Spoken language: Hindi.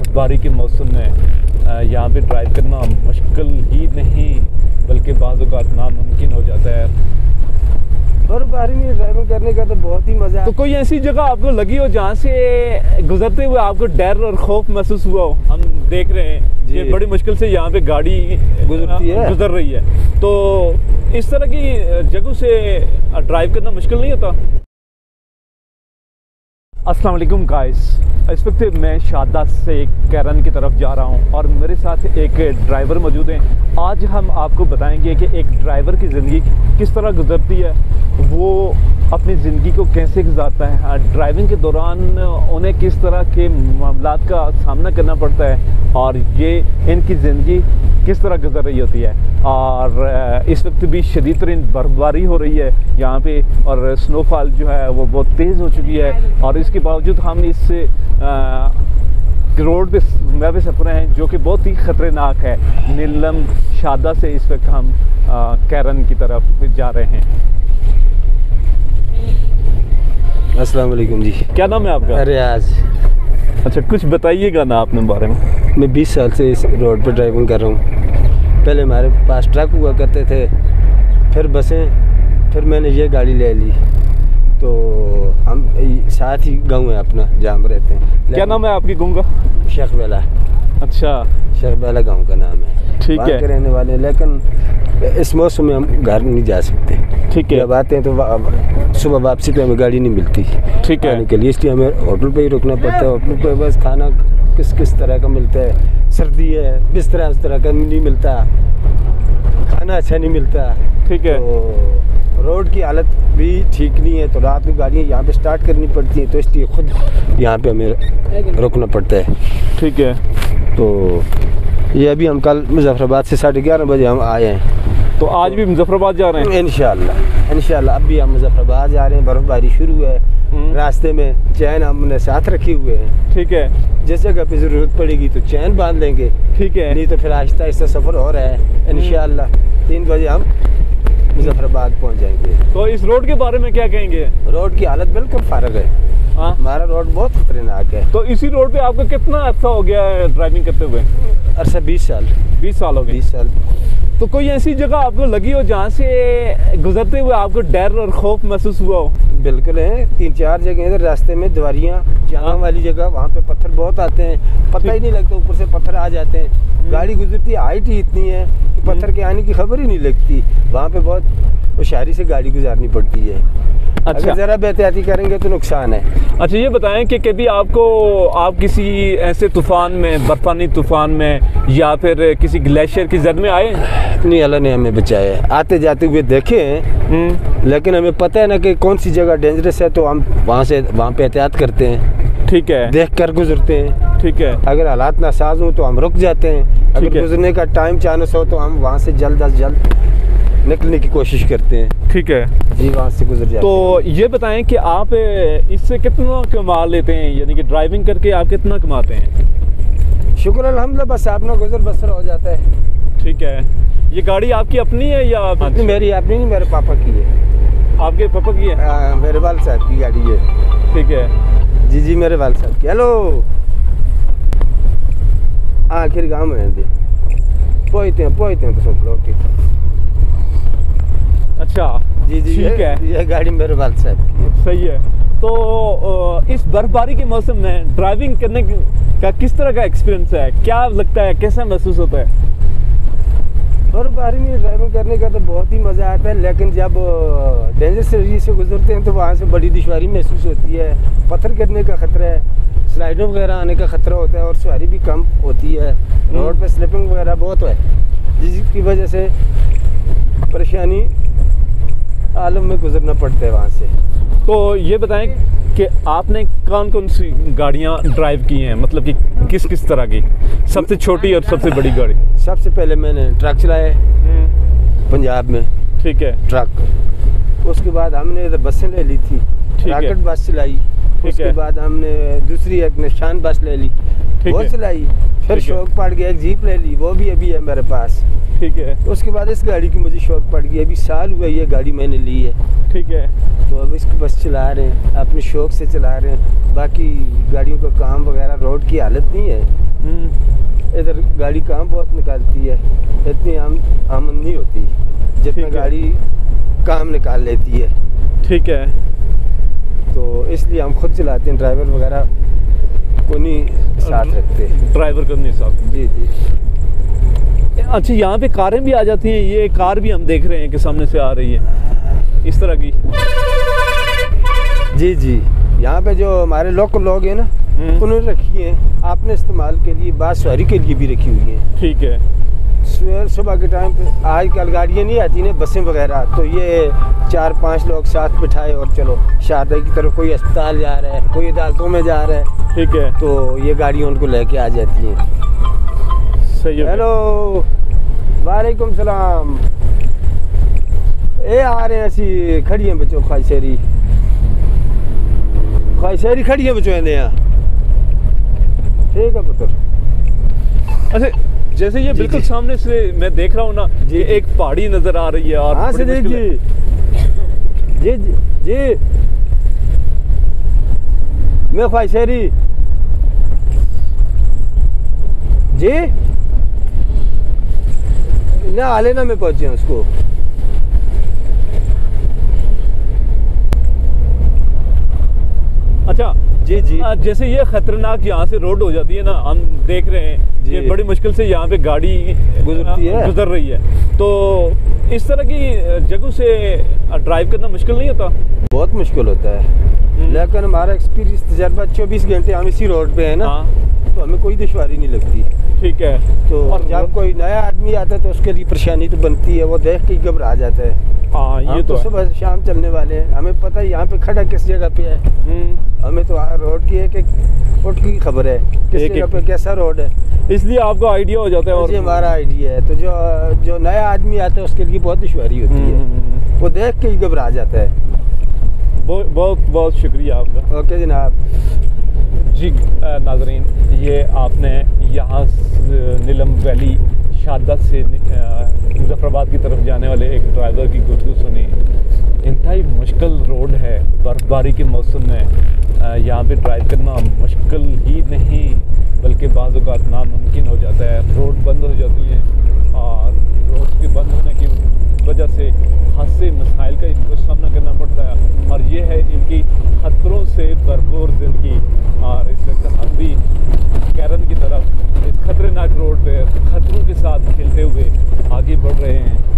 बर्फ़बारी के मौसम में यहाँ पे ड्राइव करना मुश्किल ही नहीं बल्कि बाज़ अवत नामुमकिन हो जाता है। बर्फबारी में ड्राइविंग करने का तो बहुत ही मज़ा तो कोई ऐसी जगह आपको लगी हो जहाँ से गुजरते हुए आपको डर और खौफ महसूस हुआ हो? हम देख रहे हैं ये बड़ी मुश्किल से यहाँ पे गाड़ी गुजरती है। गुजर रही है। तो इस तरह की जगहों से ड्राइव करना मुश्किल नहीं होता? अस्सलाम वालेकुम गाइस इस वक्त मैं शादा से कैरन की तरफ़ जा रहा हूँ और मेरे साथ एक ड्राइवर मौजूद हैं। आज हम आपको बताएँगे कि एक ड्राइवर की ज़िंदगी किस तरह गुजरती है वो अपनी ज़िंदगी को कैसे गुजारता है हाँ, ड्राइविंग के दौरान उन्हें किस तरह के मामला का सामना करना पड़ता है और ये इनकी ज़िंदगी किस तरह गुजर रही होती है। और इस वक्त भी शदीद तरीन बर्फबारी हो रही है यहाँ पे और स्नोफॉल जो है वो बहुत तेज़ हो चुकी है और इसके बावजूद हम इस रोड पे मैं भी सफ़र हैं जो कि बहुत ही ख़तरनाक है। नीलम शादा से इस वक्त हम कैरन की तरफ़ जा रहे हैं। अस्सलाम वालेकुम जी। क्या नाम है आपका? रियाज। अच्छा कुछ बताइएगा ना आपने बारे में। मैं 20 साल से इस रोड पर ड्राइविंग कर रहा हूँ। पहले हमारे पास ट्रक हुआ करते थे फिर बसें फिर मैंने ये गाड़ी ले ली। तो हम साथ ही गाँव है अपना जहाँ हम रहते हैं। क्या नाम है आपकी गुंगा शेख बेला। अच्छा। शेख बेला गाँव का नाम है। ठीक है। रहने वाले लेकिन इस मौसम में हम घर नहीं जा सकते। ठीक है। जब आते हैं तो सुबह वापसी पे हमें गाड़ी नहीं मिलती। ठीक है। के लिए इसलिए हमें होटल पे ही रुकना पड़ता है। होटल पे बस खाना किस किस तरह का मिलता है? सर्दी है बिस्तरा उस तरह का नहीं मिलता। खाना अच्छा नहीं मिलता। ठीक है। तो रोड की हालत भी ठीक नहीं है तो रात में गाड़ियाँ यहाँ पे स्टार्ट करनी पड़ती हैं तो इसलिए खुद यहाँ पे हमें रुकना पड़ता है। ठीक है। तो ये अभी हम कल मुजफ्फराबाद से साढ़े ग्यारह बजे हम आए हैं। तो आज भी मुजफ्फराबाद जा रहे हैं? इनशाला इनशाला अब भी हम मुजफ्फराबाद जा रहे हैं बर्फबारी शुरू है। हम्म। रास्ते में चैन हमने साथ रखे हुए हैं। ठीक है। जिस जगह पे ज़रूरत पड़ेगी तो चैन बाँध लेंगे। ठीक है। नहीं तो फिर आहिस्ता आहिस्ता सफ़र हो रहा है इनशाला तीन बजे हम मुजफ्फराबाद पहुँच जाएँगे। तो इस रोड के बारे में क्या कहेंगे? रोड की हालत बिल्कुल फारग है। हाँ। हमारा रोड बहुत खतरनाक है। तो इसी रोड पे आपको कितना अच्छा हो गया है ड्राइविंग करते हुए? अरसा बीस साल। बीस साल हो गए। बीस साल। तो कोई ऐसी जगह आपको लगी हो जहाँ से गुजरते हुए आपको डर और खौफ महसूस हुआ हो? बिल्कुल है। तीन चार जगह इधर रास्ते में दवारियाँ जहाँ। वाली जगह वहाँ पे पत्थर बहुत आते हैं। पता ही नहीं लगता ऊपर से पत्थर आ जाते हैं। गाड़ी गुजरती हाइट ही इतनी है। पत्थर के आने की खबर ही नहीं लगती। वहाँ पे बहुत होशियारी से गाड़ी गुजारनी पड़ती है। अच्छा। अगर ज़रा बेहतियाती करेंगे तो नुकसान है। अच्छा ये बताएँ कि कभी आपको आप किसी ऐसे तूफ़ान में बर्फानी तूफ़ान में या फिर किसी ग्लेशियर की जद में आए? इतनी अल्लाह ने हमें बचाया है। आते जाते हुए देखे हैं। हम्म, लेकिन हमें पता है ना कि कौन सी जगह डेंजरस है तो हम वहाँ से वहाँ पे एहतियात करते हैं। ठीक है। देख कर गुजरते हैं। ठीक है। अगर हालात नासाज हों तो हम रुक जाते हैं। अगर है। गुजरने का टाइम चांस हो तो हम वहाँ से जल्द अज जल्द निकलने की कोशिश करते हैं। ठीक है। जी वहाँ से गुजर जाते तो ये बताएँ कि आप इससे कितना कमा लेते हैं? यानी कि ड्राइविंग करके आप कितना कमाते हैं? हैं शुक्र अल्हम्दुलिल्लाह बस अपना गुजर बसर हो जाता है। ठीक है। ये गाड़ी आपकी अपनी है या अपनी मेरी अपनी नहीं मेरे पापा की है। आपके पापा की है? आ, मेरे वाल साहब की गाड़ी है। ठीक है। जी जी मेरे वाल साहब की हेलो। आखिर गाँव में हैं दे। पहुँचते हैं पहुँचते हैं तो सब लोग अच्छा जी जी ठीक है। ये गाड़ी मेरे वाल साहब की है सही है। तो इस बर्फबारी के मौसम में ड्राइविंग करने का किस तरह का एक्सपीरियंस है? क्या लगता है? कैसा महसूस होता है? बर्फबारी में ड्राइविंग करने का तो बहुत ही मज़ा आता है लेकिन जब डेंजर सर्जी से गुजरते हैं तो वहाँ से बड़ी दुशारी महसूस होती है। पत्थर गिरने का खतरा है स्लाइडों वगैरह आने का खतरा होता है और सवारी भी कम होती है। रोड पर स्लिपिंग वगैरह बहुत है जिसकी वजह से परेशानी आलम में गुजरना पड़ता है वहाँ से। तो ये बताएँ कि आपने कौन कौन सी गाड़ियाँ ड्राइव की हैं? मतलब कि किस किस तरह की? सबसे छोटी और सबसे बड़ी गाड़ी। सबसे पहले मैंने ट्रक चलाए। पंजाब में। ठीक है। ट्रक। उसके बाद हमने इधर बसें ले ली थी। रॉकेट बस चलाई। उसके बाद हमने दूसरी एक निशान बस ले ली। वो चलाई। फिर। शौक पड़ गया एक जीप ले ली। वो भी अभी है मेरे पास। ठीक है। उसके बाद इस गाड़ी की मुझे शौक पड़ गया अभी साल हुआ ये गाड़ी मैंने ली है। ठीक है। तो अब इसको बस चला रहे हैं। अपने शौक से चला रहे हैं। बाकी गाड़ियों का काम वगैरह रोड की हालत नहीं है। हम्म, इधर गाड़ी काम बहुत निकालती है। इतनी आम आमद नहीं होती। जितना गाड़ी काम निकाल लेती है। ठीक है। तो इसलिए हम खुद चलाते हैं। ड्राइवर वगैरह को नहीं साथ रखते। ड्राइवर को नहीं साथ। जी जी। अच्छा यहाँ पे कारें भी आ जाती हैं ये कार भी हम देख रहे हैं कि सामने से आ रही है। इस तरह की। जी जी। यहाँ पे जो हमारे लोकल लोग हैं ना हम्म। उन्होंने रखी है। आपने इस्तेमाल के लिए बात सवारी के लिए भी रखी हुई है। ठीक है। सुबह सुबह के टाइम पे आजकल गाड़ियाँ नहीं आती ना बसें वगैरह। तो ये चार पाँच लोग साथ बिठाए और चलो शारदा की तरफ़ कोई अस्पताल जा रहा है कोई अदालतों में जा रहा है ठीक है। तो ये गाड़ियाँ उनको लेके आ जाती हैं। सही हेलो वालेकुम सलाम। ए आ रहे हैं ਅਸੀਂ खड़ी हैं बच्चों ख्वाहिशेरी ख्वाहिशेरी खड़ी हैं बच्चों ने ठीक है पुत्र। अच्छा जैसे ये बिल्कुल सामने से मैं देख रहा हूँ ना ये एक पहाड़ी नज़र आ रही है और हाँ। जी। जी जी जी। मैं ख्वाहिशेरी जी? ना हाले ना में पहुँचे हैं उसको। अच्छा जी जी। आ, जैसे ये खतरनाक यहाँ से रोड हो जाती है ना हम देख रहे हैं ये बड़ी मुश्किल से यहाँ पे गाड़ी गुजरती है। गुजर रही है। तो इस तरह की जगह से ड्राइव करना मुश्किल नहीं होता? बहुत मुश्किल होता है। हम्म। लेकिन हमारा एक्सपीरियंस तजर्बा चौबीस घंटे हम इसी रोड पे है ना हाँ। तो हमें कोई दुशारी नहीं लगती। ठीक है। तो और जब कोई नया आदमी आता है तो उसके लिए परेशानी तो बनती है वो देख के घबरा जाता है। हाँ ये तो तो सुबह से शाम चलने वाले हैं। हमें पता है यहाँ पे खड़ा किस जगह पे है। हम्म, हमें तो रोड की एक एक फुट की खबर है। किस जगह पे कैसा रोड है। इसलिए आपको आइडिया हो जाता है और ये हमारा आइडिया है। तो जो जो नया आदमी आता है उसके लिए बहुत दुशारी होती है। हम्म, वो देख के ही घबरा जाता है। बहुत बहुत शुक्रिया आपका। ओके जनाब। जी नाजरीन ये आपने यहाँ नीलम वैली शादत से मुजफ्फराबाद की तरफ़ जाने वाले एक ड्राइवर की गुफ्तु सुनी। इंतहाई मुश्किल रोड है, बर्फबारी के मौसम में। यहाँ पे ड्राइव करना मुश्किल ही नहीं, बल्कि बाज़ नामुमकिन हो जाता है। रोड बंद हो जाती है और रोड के बंद होने की वजह से हादसे, मसाइल का इनको सामना करना पड़ता है। और ये है इनकी खतरों से भरपूर ज़िंदगी। और इस वक्त रहे हैं।